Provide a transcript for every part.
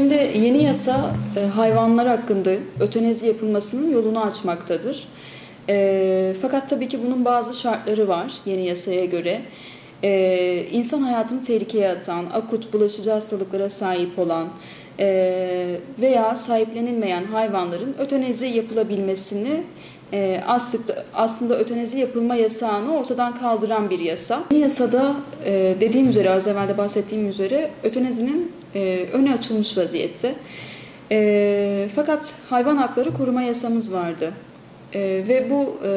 Şimdi yeni yasa e, hayvanlar hakkında ötenezi yapılmasının yolunu açmaktadır. E, fakat tabii ki bunun bazı şartları var yeni yasaya göre. E, insan hayatını tehlikeye atan, akut bulaşıcı hastalıklara sahip olan e, veya sahiplenilmeyen hayvanların ötenezi yapılabilmesini e, aslında, aslında ötenezi yapılma yasağını ortadan kaldıran bir yasa. Yeni yasada e, dediğim üzere az evvel de bahsettiğim üzere ötenezinin e, önü açılmış vaziyette. E, fakat hayvan hakları koruma yasamız vardı. E, ve bu e,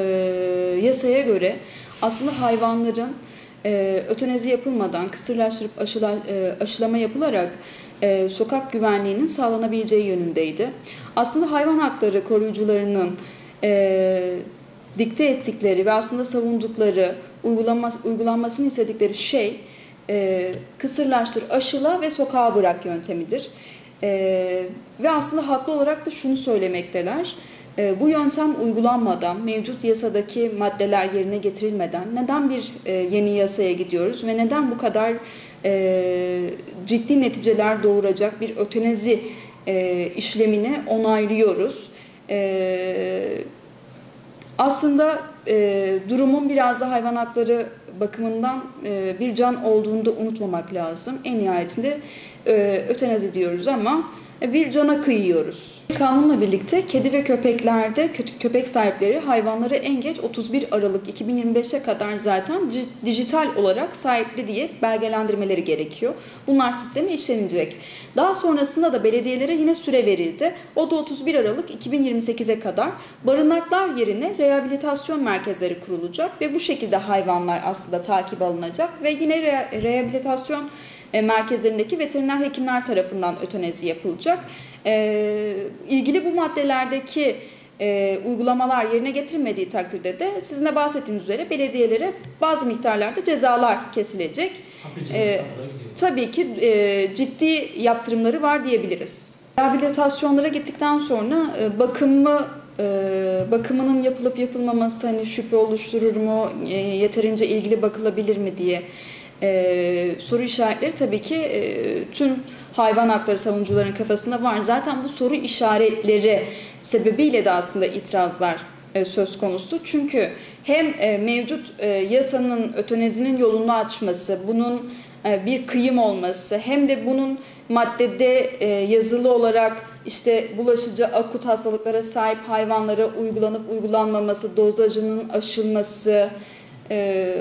yasaya göre aslında hayvanların e, ötenezi yapılmadan kısırlaştırıp aşıla, e, aşılama yapılarak e, sokak güvenliğinin sağlanabileceği yönündeydi. Aslında hayvan hakları koruyucularının e, dikte ettikleri ve aslında savundukları, uygulanması, uygulanmasını istedikleri şey e, kısırlaştır, aşıla ve sokağa bırak yöntemidir. E, ve aslında haklı olarak da şunu söylemekteler. E, bu yöntem uygulanmadan, mevcut yasadaki maddeler yerine getirilmeden neden bir e, yeni yasaya gidiyoruz ve neden bu kadar e, ciddi neticeler doğuracak bir ötenezi e, işlemini onaylıyoruz? E, aslında e, durumun biraz da hayvan hakları bakımından e, bir can olduğunu da unutmamak lazım. En nihayetinde e, ötenazi diyoruz ama bir cana kıyıyoruz. Kanunla birlikte kedi ve köpeklerde köpek sahipleri hayvanları en geç 31 Aralık 2025'e kadar zaten dijital olarak sahipli diye belgelendirmeleri gerekiyor. Bunlar sisteme işlenecek. Daha sonrasında da belediyelere yine süre verildi. O da 31 Aralık 2028'e kadar barınaklar yerine rehabilitasyon merkezleri kurulacak ve bu şekilde hayvanlar aslında takip alınacak ve yine re rehabilitasyon e, merkezlerindeki veteriner hekimler tarafından ötenezi yapılacak. E, ilgili bu maddelerdeki e, uygulamalar yerine getirilmediği takdirde de sizin de bahsettiğiniz üzere belediyelere bazı miktarlarda cezalar kesilecek. E, tabii ki e, ciddi yaptırımları var diyebiliriz. Rehabilitasyonlara gittikten sonra e, bakımı e, bakımının yapılıp yapılmaması hani şüphe oluşturur mu, e, yeterince ilgili bakılabilir mi diye e, soru işaretleri tabii ki e, tüm hayvan hakları savunucuların kafasında var. Zaten bu soru işaretleri sebebiyle de aslında itirazlar e, söz konusu. Çünkü hem e, mevcut e, yasanın ötenezinin yolunu açması, bunun e, bir kıyım olması hem de bunun maddede e, yazılı olarak işte bulaşıcı akut hastalıklara sahip hayvanlara uygulanıp uygulanmaması, dozajının aşılması, e,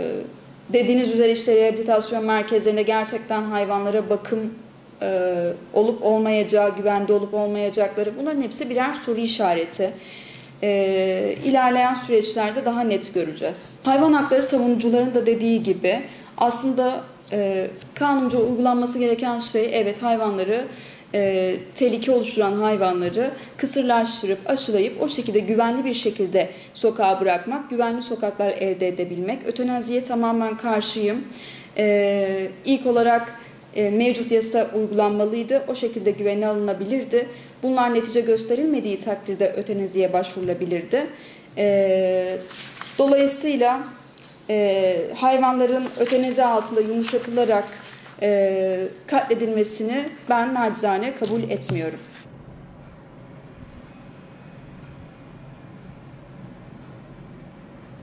dediğiniz üzere işte rehabilitasyon merkezlerinde gerçekten hayvanlara bakım e, olup olmayacağı, güvende olup olmayacakları bunların hepsi birer soru işareti. E, ilerleyen süreçlerde daha net göreceğiz. Hayvan hakları savunucuların da dediği gibi aslında e, kanunca uygulanması gereken şey evet hayvanları e, tehlike oluşturan hayvanları kısırlaştırıp aşılayıp o şekilde güvenli bir şekilde sokağa bırakmak, güvenli sokaklar elde edebilmek. Ötenaziye tamamen karşıyım. E, ilk olarak e, mevcut yasa uygulanmalıydı. O şekilde güvene alınabilirdi. Bunlar netice gösterilmediği takdirde ötenaziye başvurulabilirdi. E, dolayısıyla e, hayvanların ötenezi altında yumuşatılarak katledilmesini ben nacizane kabul etmiyorum.